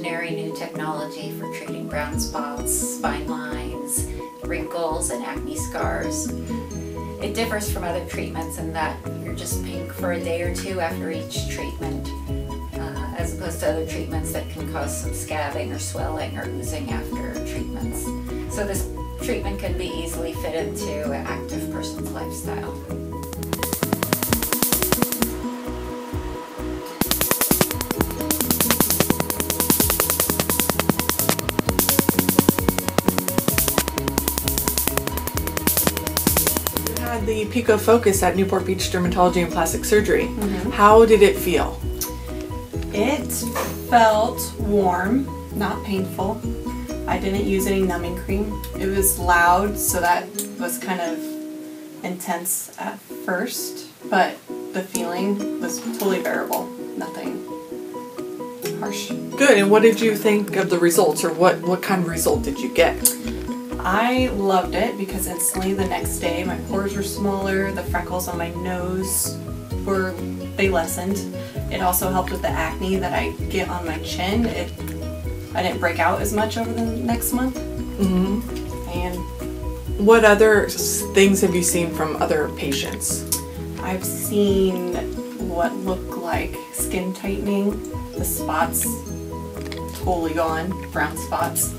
revolutionary new technology for treating brown spots, fine lines, wrinkles, and acne scars. It differs from other treatments in that you're just pink for a day or two after each treatment, uh, as opposed to other treatments that can cause some scabbing or swelling or oozing after treatments. So this treatment can be easily fit into active had the Pico Focus at Newport Beach Dermatology and Plastic Surgery. Mm-hmm. How did it feel? It felt warm, not painful. I didn't use any numbing cream. It was loud, so that was kind of intense at first, but the feeling was totally bearable. Nothing harsh. Good. And what did you think of the results, or what what kind of result did you get? I loved it because instantly the next day my pores were smaller, the freckles on my nose were they lessened. It also helped with the acne that I get on my chin. It I didn't break out as much over the next month. hmm And What other things have you seen from other patients? I've seen what look like skin tightening, the spots totally gone, brown spots.